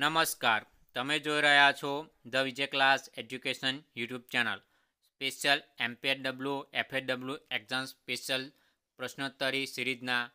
નમસ્કાર. તમે જોઈ રહ્યા છો the Vijay class education YouTube channel. Special MPHW, FHW exam special પ્રશ્નોત્તરી સિરીઝના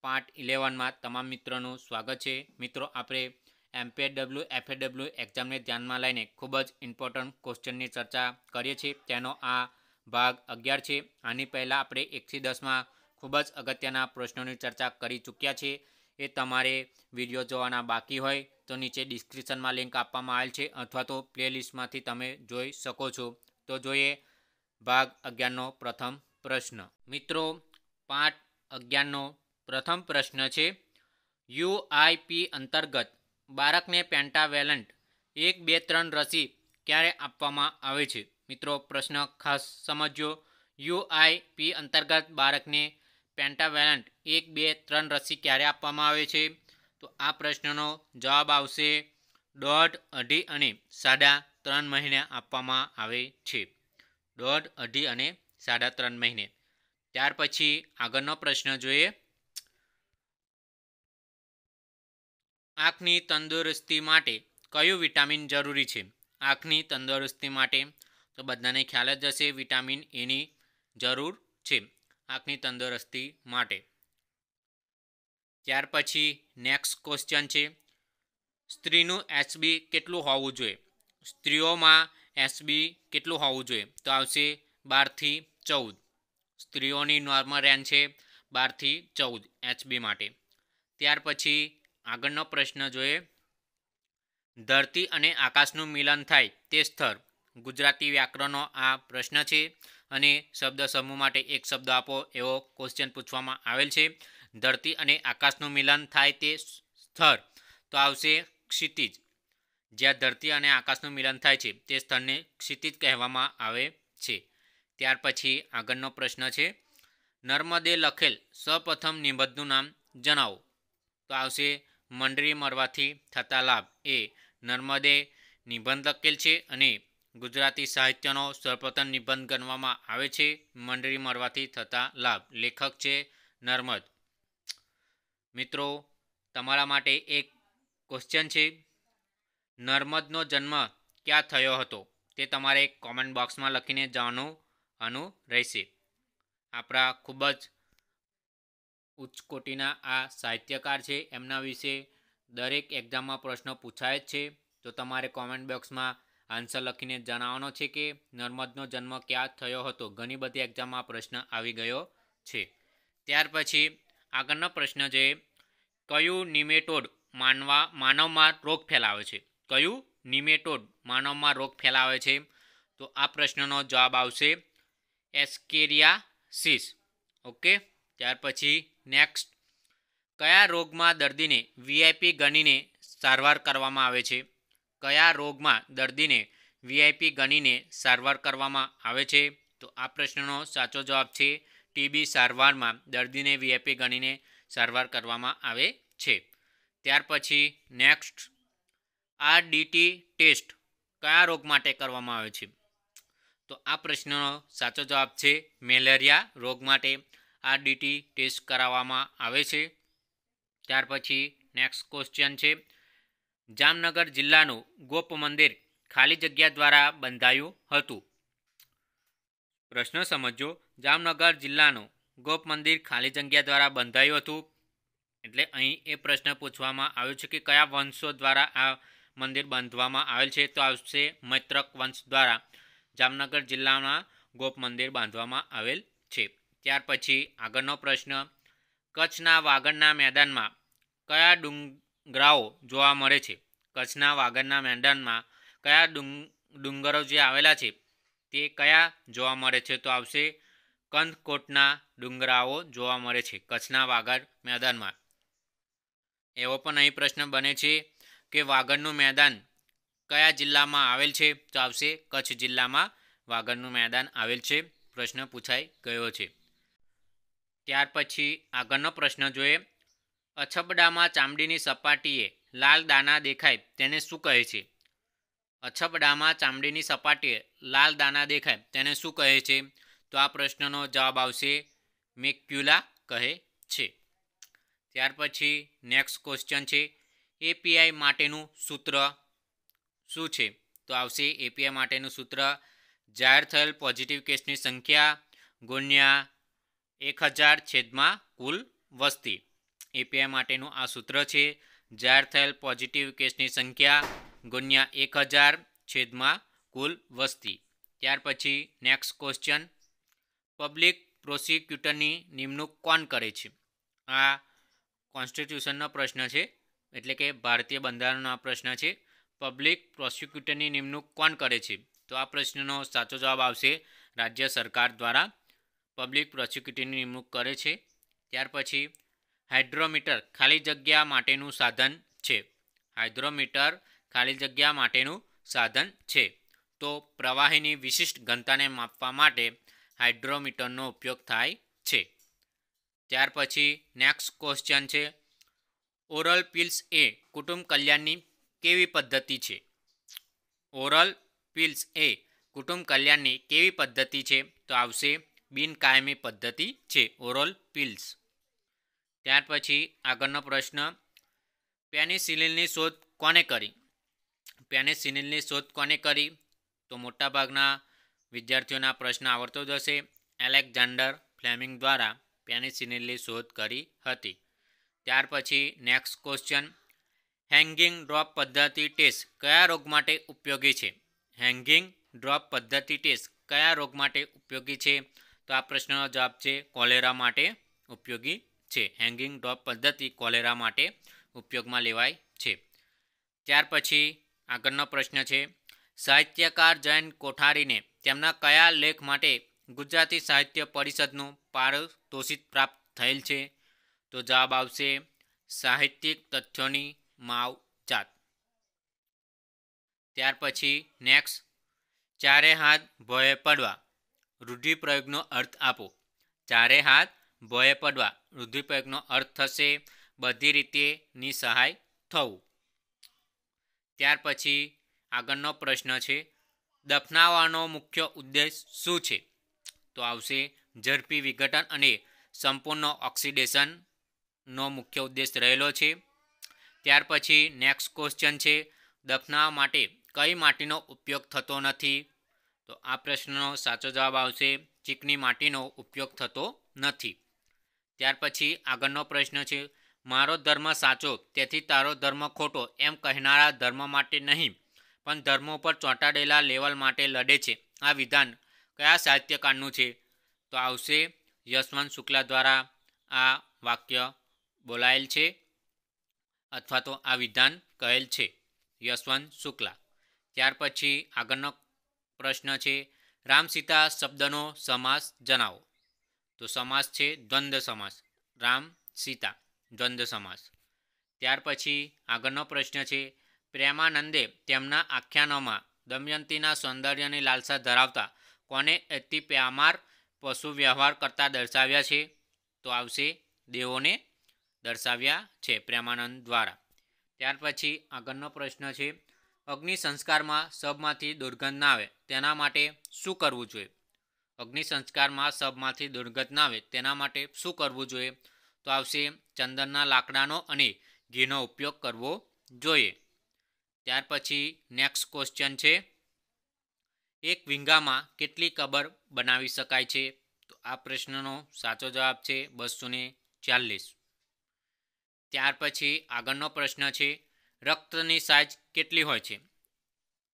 પાર્ટ ઇલેવનમાં તમામ મિત્રોનું સ્વાગત છે. મિત્રો, આપણે એમપીએડબલ્યુ, એફએડબલ્યુ એક્ઝામને ધ્યાનમાં લઈને ખૂબ જ ઇમ્પોર્ટન્ટ ક્વેશ્ચનની ચર્ચા કરીએ છીએ. તેનો આ ભાગ અગિયાર છે. આની પહેલાં આપણે એકથી દસમાં ખૂબ જ અગત્યના પ્રશ્નોની ચર્ચા કરી ચૂક્યા છીએ. એ તમારે વીડિયો જોવાના બાકી હોય તો નીચે ડિસ્ક્રિપ્શનમાં લિંક આપવામાં આવેલ છે અથવા તો પ્લેલિસ્ટમાંથી તમે જોઈ શકો છો. તો જોઈએ ભાગ અગિયારનો પ્રથમ પ્રશ્ન. મિત્રો, પાઠ અગિયારનો પ્રથમ પ્રશ્ન છે યુઆઈપી અંતર્ગત બાળકને પેન્ટાવેલન્ટ એક, બે, ત્રણ રસી ક્યારે આપવામાં આવે છે? મિત્રો, પ્રશ્ન ખાસ સમજો યુઆઈપી અંતર્ગત બાળકને પેન્ટાવેલન્ટ એક, બે, ત્રણ રસી ક્યારે આપવામાં આવે છે? તો આ પ્રશ્નનો જવાબ આવશે દોઢ, અઢી અને સાડા ત્રણ મહિને આપવામાં આવે છે. દોઢ, અઢી અને સાડા ત્રણ મહિને. ત્યાર પછી આગળનો પ્રશ્ન જોઈએ. આંખની તંદુરસ્તી માટે કયું વિટામિન જરૂરી છે? આંખની તંદુરસ્તી માટે તો બધાને ખ્યાલ જ હશે વિટામિન એની જરૂર છે. આંખની તંદુરસ્તી માટે. ત્યાર પછી નેક્સ્ટ ક્વેશ્ચન છે, સ્ત્રીનું એસબી કેટલું હોવું જોઈએ? સ્ત્રીઓમાં એસબી કેટલું હોવું જોઈએ? તો આવશે બારથી ચૌદ. સ્ત્રીઓની નોર્મલ રેન્જ છે બારથી ચૌદ એચબી માટે. ત્યાર પછી આગળનો પ્રશ્ન જોઈએ. ધરતી અને આકાશનું મિલન થાય તે સ્થળ ગુજરાતી વ્યાકરણનો આ પ્રશ્ન છે અને શબ્દ સમૂહ માટે એક શબ્દ આપો એવો ક્વેશ્ચન પૂછવામાં આવેલ છે. ધરતી અને આકાશનું મિલન થાય તે સ્થળ. તો આવશે ક્ષિતિજ. જ્યાં ધરતી અને આકાશનું મિલન થાય છે, તે સ્થળને ક્ષિતિજ કહેવામાં આવે છે. ત્યાર પછી આગળનો પ્રશ્ન છે. નર્મદે લખેલ સૌપ્રથમ નિબંધનું નામ જણાવો. તો આવશે મંડળી મરવાથી થતા લાભ. એ નર્મદે નિબંધ લખેલ છે અને ગુજરાતી સાહિત્યનો સર્વપ્રથમ નિબંધ ગણવામાં આવે છે. મંડળી મરવાથી થતા લાભ. લેખક છે નર્મદ. મિત્રો, તમારા માટે એક ક્વેશ્ચન છે. નર્મદનો જન્મ ક્યાં થયો હતો? તે તમારે કોમેન્ટ બોક્સમાં લખીને જાણવાનું રહેશે. આપણા ખૂબ જ ઉચ્ચ કોટીના આ સાહિત્યકાર છે. એમના વિશે દરેક એક્ઝામમાં પ્રશ્નો પૂછાય જ છે. તો તમારે કોમેન્ટ બોક્સમાં આન્સર લખીને જણાવવાનો છે કે નર્મદનો જન્મ ક્યાં થયો હતો? ઘણી બધી એક્ઝામમાં પ્રશ્ન આવી ગયો છે. ત્યાર પછી આગળનો પ્રશ્ન છે, કયું નિમેટોડ માનવા, માનવમાં રોગ ફેલાવે છે? કયું નિમેટોડ માનવમાં રોગ ફેલાવે છે? તો આ પ્રશ્નનો જવાબ આવશે એસ્કેરિયાસિસ. ઓકે? ત્યાર પછી નેક્સ્ટ. કયા રોગમાં દર્દીને વીઆઈપી ગણીને સારવાર કરવામાં આવે છે? કયા રોગમાં દર્દીને વીઆઈપી ગણીને સારવાર કરવામાં આવે છે? તો આ પ્રશ્નનો સાચો જવાબ છે ટીબી સારવારમાં દર્દીને વીઆઈપી ગણીને સારવાર કરવામાં આવે છે. ત્યાર પછી નેક્સ્ટ, આ ડીટી ટેસ્ટ કયા રોગ માટે કરવામાં આવે છે? તો આ પ્રશ્નનો સાચો જવાબ છે મેલેરિયા રોગ માટે આ ડીટી ટેસ્ટ કરાવવામાં આવે છે. ત્યાર પછી નેક્સ્ટ ક્વેશ્ચન છે જામનગર જિલ્લાનું ગોપ મંદિર ખાલી જગ્યા દ્વારા બંધાયું હતું. પ્રશ્ન સમજો જામનગર જિલ્લાનું ગોપ મંદિર ખાલી જગ્યા દ્વારા બંધાયું હતું? એટલે અહીં એ પ્રશ્ન પૂછવામાં આવ્યો છે કે કયા વંશો દ્વારા આ મંદિર બાંધવામાં આવેલ છે? તો આવશે મૈત્રક વંશ દ્વારા જામનગર જિલ્લામાં ગોપ મંદિર બાંધવામાં આવેલ છે. ત્યાર પછી આગળનો પ્રશ્ન, કચ્છના વાગડના મેદાનમાં કયા ડુંગરાઓ જોવા મળે છે. કચ્છના વાગડના મેદાનમાં કયા ડુંગરો જે આવેલા છે તે કયા જોવા મળે છે તો આવશે કંદકોટના ડુંગરાઓ જોવા મળે છે કચ્છના વાગડ મેદાનમાં. એવો પણ અહીં પ્રશ્ન બને છે કે વાગડનું મેદાન કયા જિલ્લામાં આવેલ છે તો આવશે કચ્છ જિલ્લામાં વાગડનું મેદાન આવેલ છે. પ્રશ્ન પૂછાઈ ગયો છે. ત્યાર પછી આગળનો પ્રશ્ન જોઈએ અછબડામાં ચામડીની સપાટીએ લાલ દાના દેખાય તેને શું કહે છે? અછબડામાં ચામડીની સપાટીએ લાલ દાના દેખાય તેને શું કહે છે? તો આ પ્રશ્નનો જવાબ આવશે મેક્યુલા કહે છે. ત્યાર પછી નેક્સ્ટ ક્વેશ્ચન છે. એપીઆઈ માટેનું સૂત્ર શું છે? તો આવશે એપીઆઈ માટેનું સૂત્ર જાહેર થયેલ પોઝિટિવ કેસની સંખ્યા ગુણ્યા એક હજાર છેદમાં કુલ વસ્તી. એપીઆઈ માટેનું આ સૂત્ર છે. જાહેર થયેલ પોઝિટિવ કેસની સંખ્યા ગુણ્યા એક હજાર છેદમાં કુલ વસ્તી. ત્યાર પછી નેક્સ્ટ ક્વેશ્ચન પબ્લિક પ્રોસિક્યુટરની નિમણૂક કોણ કરે છે? આ કોન્સ્ટિટ્યુશનનો પ્રશ્ન છે. એટલે કે ભારતીય બંધારણનો આ પ્રશ્ન છે. પબ્લિક પ્રોસિક્યુટરની નિમણૂક કોણ કરે છે? તો આ પ્રશ્નનો સાચો જવાબ આવશે રાજ્ય સરકાર દ્વારા. પબ્લિક પ્રોસિક્યુટરની નિમણૂક કરે છે. ત્યાર પછી હાઇડ્રોમીટર ખાલી જગ્યા માટેનું સાધન છે. હાઇડ્રોમીટર ખાલી જગ્યા માટેનું સાધન છે. તો પ્રવાહીની વિશિષ્ટ ઘનતાને માપવા માટે હાઇડ્રોમીટરનો ઉપયોગ થાય છે. ત્યાર પછી નેક્સ્ટ ક્વેશ્ચન છે. ઓરલ પિલ્સ એ કુટુંબ કલ્યાણની કેવી પદ્ધતિ છે? ઓરલ પિલ્સ એ કુટુંબ કલ્યાણની કેવી પદ્ધતિ છે? તો આવશે બિનકાયમી પદ્ધતિ છે ઓરલ પિલ્સ ત્યાર પછી આગળનો પ્રશ્ન, પેનિસિલિનની શોધ કોને કરી? પેનિસિલિનની શોધ કોને કરી? તો મોટાભાગના વિદ્યાર્થીઓના પ્રશ્ન આવડતો જ હશે. એલેક્ઝાન્ડર ફ્લેમિંગ દ્વારા પેનિસિલિનની શોધ કરી હતી. ત્યાર પછી નેક્સ્ટ ક્વેશ્ચન, હેંગિંગ ડ્રોપ પદ્ધતિ ટેસ્ટ કયા રોગ માટે ઉપયોગી છે? હેંગિંગ ડ્રોપ પદ્ધતિ ટેસ્ટ કયા રોગ માટે ઉપયોગી છે? તો આ પ્રશ્નનો જવાબ છે કોલેરા માટે ઉપયોગી છે હેંગિંગ ડ્રોપ પદ્ધતિ કોલેરા માટે ઉપયોગમાં લેવાય છે. ત્યાર પછી આગળનો પ્રશ્ન છે, સાહિત્યકાર જયંત કોઠારીને તેમના કયા લેખ માટે ગુજરાતી સાહિત્ય પરિષદનું પારિતોષિક પ્રાપ્ત થયેલ છે? તો જવાબ આવશે, સાહિત્યિક તથ્યોની માવજાત ત્યાર પછી નેક્સ્ટ ચારે હાથ ભોયે પડવા, રૂઢિપ્રયોગનો અર્થ આપો. ચારે હાથ ભોયે પડવા. રુદ્ધિપ્રયોગનો અર્થ થશે બધી રીતે નિસહાય થવું. ત્યાર પછી આગળનો પ્રશ્ન છે, દફનાવવાનો મુખ્ય ઉદ્દેશ શું છે? તો આવશે ઝડપી વિઘટન અને સંપૂર્ણ ઓક્સિડેશનનો મુખ્ય ઉદ્દેશ રહેલો છે. ત્યાર પછી નેક્સ્ટ ક્વેશ્ચન છે દફનાવા માટે કઈ માટીનો ઉપયોગ થતો નથી? તો આ પ્રશ્નનો સાચો જવાબ આવશે ચીકની માટીનો ઉપયોગ થતો નથી. ત્યાર પછી આગળનો પ્રશ્ન છે, મારો ધર્મ સાચો, તેથી તારો ધર્મ ખોટો એમ કહેનારા ધર્મ માટે નહીં, પણ ધર્મો પર ચોંટાડેલા લેવલ માટે લડે છે. આ વિધાન કયા સાહિત્યકારનું છે? તો આવશે યશવંત શુક્લા દ્વારા આ વાક્ય બોલાયેલ છે, અથવા તો આ વિધાન કહેલ છે, યશવંત શુક્લા. ત્યાર પછી આગળનો પ્રશ્ન છે, રામ સીતા શબ્દનો સમાસ જણાવો. તો સમાસ છે દ્વંદ્વ સમાસ. રામ, સીતા, દ્વંદ્વ સમાસ. ત્યાર પછી આગળનો પ્રશ્ન છે, પ્રેમાનંદે તેમના આખ્યાનોમાં દમયંતીના સૌંદર્યની લાલસા ધરાવતા કોને અતિ પ્યામાર પશુ વ્યવહાર કરતા દર્શાવ્યા છે? તો આવશે દેવોને દર્શાવ્યા છે પ્રેમાનંદ દ્વારા. ત્યાર પછી આગળનો પ્રશ્ન છે, અગ્નિ સંસ્કારમાં શબમાંથી દુર્ગંધ ના આવે, તેના માટે શું કરવું જોઈએ? અગ્નિ સંસ્કારમાં શબમાંથી દુર્ગંધ ના આવે તેના માટે શું કરવું જોઈએ? તો આવશે ચંદનના લાકડાનો અને ઘીનો ઉપયોગ કરવો જોઈએ. ત્યાર પછી નેક્સ્ટ ક્વેશ્ચન છે. એક વિંગામાં કેટલી કબર બનાવી શકાય છે? તો આ પ્રશ્નનો સાચો જવાબ છે બસો ચાલીસ. ત્યાર પછી આગળનો પ્રશ્ન છે, રક્તની સાઇઝ કેટલી હોય છે?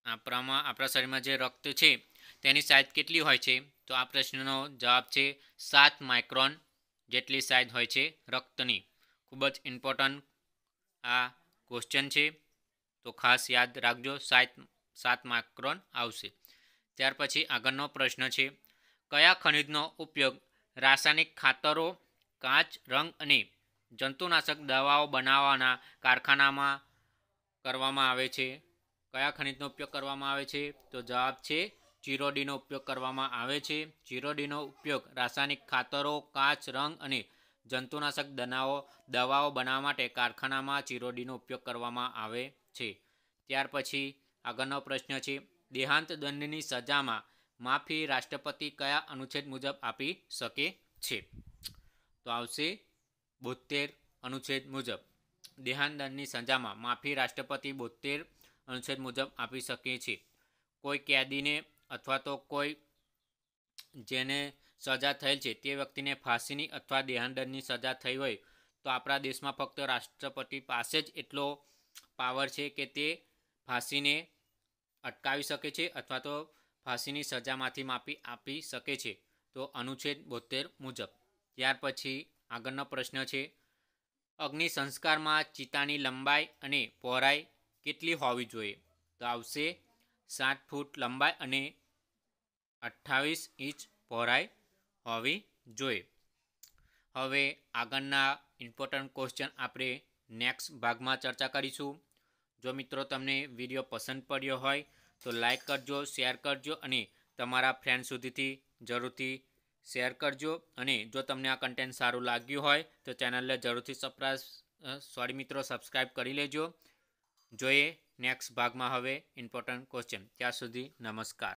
આપણામાં, આપણા શરીરમાં જે રક્ત છે તેની સાઇઝ કેટલી હોય છે? તો આ પ્રશ્નનો જવાબ છે સાત માઇક્રોન જેટલી સાઇઝ હોય છે રક્તની. ખૂબ જ ઇમ્પોર્ટન્ટ આ ક્વેશ્ચન છે. તો ખાસ યાદ રાખજો, સાત સાત માઇક્રોન આવશે. ત્યાર પછી આગળનો પ્રશ્ન છે, કયા ખનિજનો ઉપયોગ રાસાયણિક ખાતરો, કાચ, રંગ અને જંતુનાશક દવાઓ બનાવવાના કારખાનામાં કરવામાં આવે છે? કયા ખનિજનો ઉપયોગ કરવામાં આવે છે? તો જવાબ છે ચિરોડીનો ઉપયોગ કરવામાં આવે છે. ચીરોડીનો ઉપયોગ રાસાયણિક ખાતરો, કાચ, રંગ અને જંતુનાશક દનાઓ, દવાઓ બનાવવા માટે કારખાનામાં ચીરોડીનો ઉપયોગ કરવામાં આવે છે. ત્યાર પછી આગળનો પ્રશ્ન છે, દેહાંત દંડની સજામાં માફી રાષ્ટ્રપતિ કયા અનુચ્છેદ મુજબ આપી શકે છે? તો આવશે બોતેર અનુચ્છેદ મુજબ. દેહાંત દંડની સજામાં માફી રાષ્ટ્રપતિ બોતેર અનુચ્છેદ મુજબ આપી શકે છે. કોઈ કેદીને અથવા તો કોઈ જેને સજા થયેલ છે, તે વ્યક્તિને ફાંસીની અથવા દેહાંડની સજા થઈ હોય, તો આપણા દેશમાં ફક્ત રાષ્ટ્રપતિ પાસે જ એટલો પાવર છે કે તે ફાંસીને અટકાવી શકે છે અથવા તો ફાંસીની સજામાંથી માફી આપી શકે છે. તો અનુચ્છેદ બોતેર મુજબ. ત્યાર પછી આગળનો પ્રશ્ન છે, અગ્નિ સંસ્કારમાં ચિતાની લંબાઈ અને પહોળાઈ કેટલી હોવી જોઈએ? તો આવશે સાત ફૂટ લંબાઈ અને અઠ્ઠાવીસ ઇંચ પહોળાઈ હોવી જોઈએ. હવે આગળના ઇમ્પોર્ટન્ટ ક્વેશ્ચન આપણે નેક્સ્ટ ભાગમાં ચર્ચા કરીશું. જો મિત્રો તમને વીડિયો પસંદ પડ્યો હોય તો લાઈક કરજો શેર કરજો અને તમારા ફ્રેન્ડ સુધીથી જરૂરથી શેર કરજો. અને જો તમને આ કન્ટેન્ટ સારું લાગ્યું હોય તો ચેનલને જરૂરથી સપ્રાઈઝ સોરી મિત્રો સબસ્ક્રાઈબ કરી લેજો. જોઈએ નેક્સ્ટ ભાગમાં હવે ઇમ્પોર્ટન્ટ ક્વેશ્ચન ત્યાં સુધી નમસ્કાર.